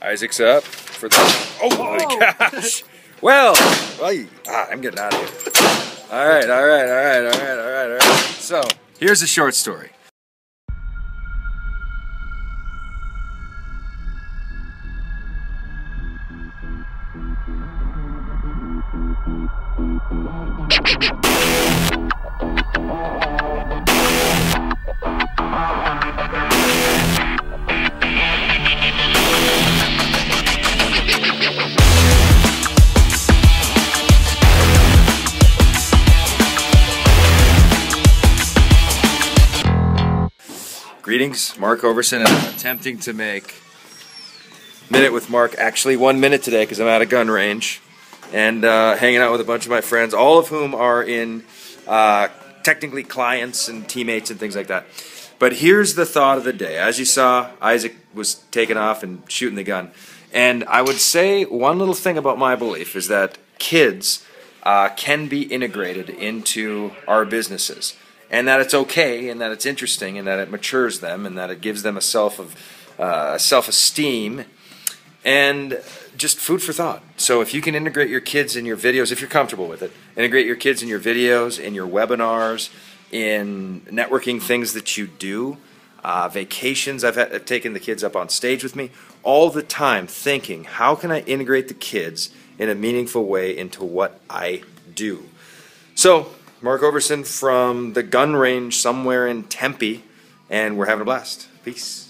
Isaac's up for the. Oh my gosh! Well, well ah, I'm getting out of here. All right, all right, all right, all right, all right, all right. So here's a short story. Greetings, Mark Hoverson, and I'm attempting to make Minute with Mark actually one minute today because I'm at a gun range and uh, hanging out with a bunch of my friends, all of whom are in uh, technically clients and teammates and things like that. But here's the thought of the day. As you saw, Isaac was taking off and shooting the gun. And I would say one little thing about my belief is that kids uh, can be integrated into our businesses and that it's okay and that it's interesting and that it matures them and that it gives them a self of uh, self-esteem and just food for thought. So if you can integrate your kids in your videos, if you're comfortable with it, integrate your kids in your videos, in your webinars, in networking things that you do, uh, vacations. I've, had, I've taken the kids up on stage with me all the time, thinking, how can I integrate the kids in a meaningful way into what I do? So Mark Hoverson from the gun range somewhere in Tempe, and we're having a blast. Peace.